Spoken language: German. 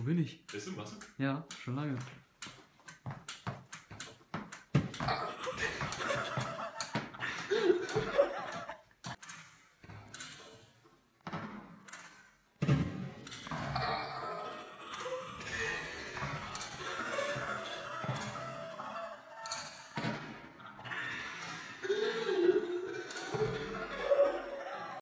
Wo bin ich? Bist du im Wasser? Ja, schon lange.